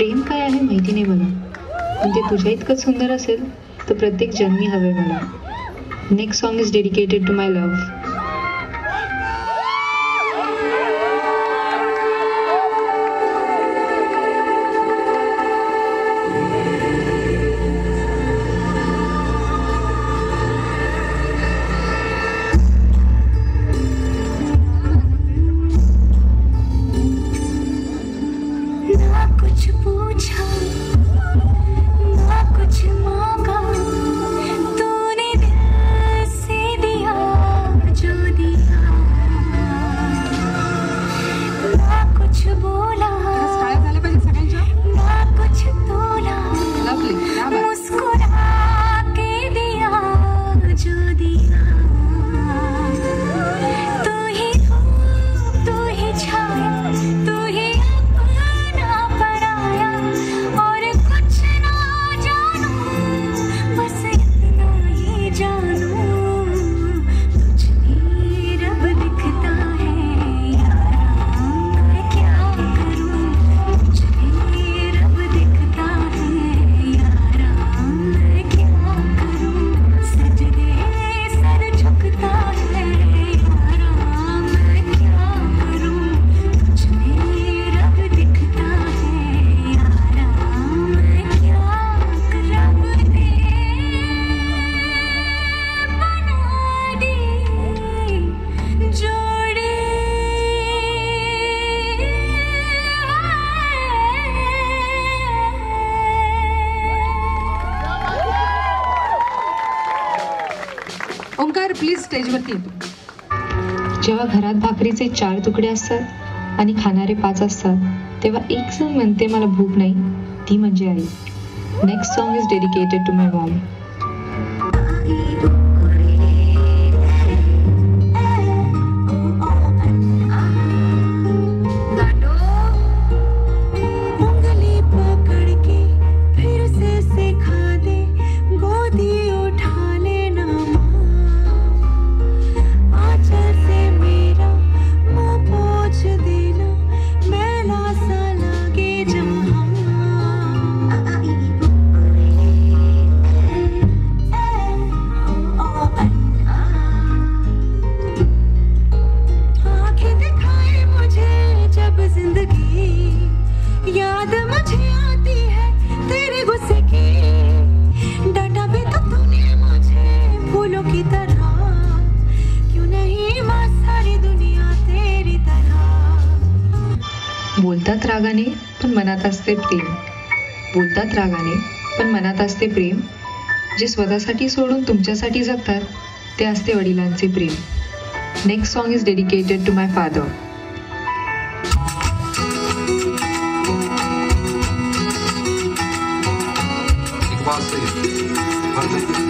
प्रेम काय आहे माहिती नाही मला. पण ते तुझ्या इतकं सुंदर असेल तर प्रत्येक जन्मी हवे मला. Next song is dedicated to my love 却不巧。please स्टेजवरती येतो जेव्हा घरात भाकरीचे चार तुकडे असतात आणि खाणारे पाच असतात तेव्हा एक जण म्हणते मला भूक नाही. ती म्हणजे आई. Next song is dedicated to my mom बोलतात रागाने पण मनात असते प्रेम. बोलतात रागाने पण मनात असते प्रेम. जे स्वतःसाठी सोडून तुमच्यासाठी जगतात ते असते वडिलांचे प्रेम. Next song is dedicated to my father Iqbal Saeed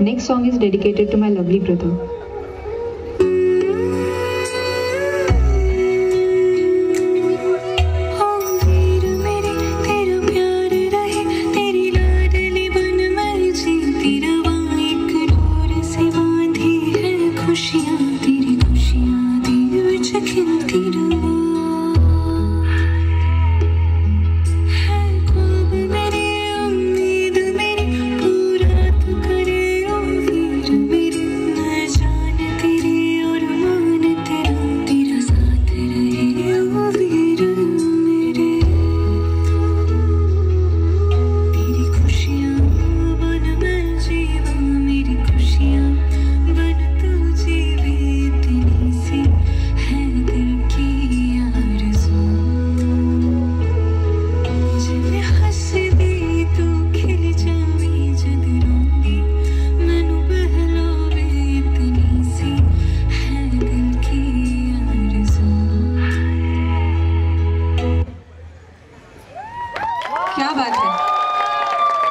Next song is dedicated to my lovely brother.